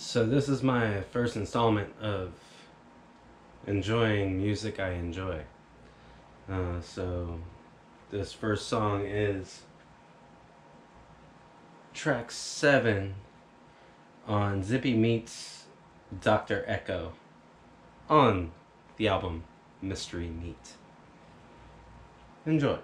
So this is my first installment of enjoying music I enjoy. Uh, so this first song is track seven on Zippy Meets Dr. Echo on the album Mystery Meat. Enjoy.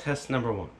Test number one.